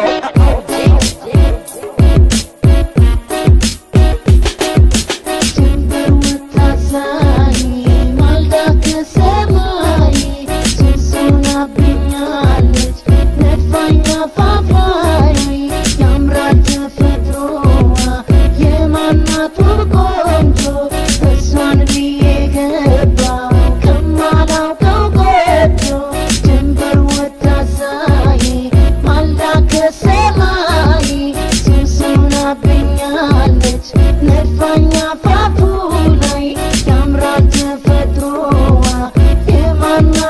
out.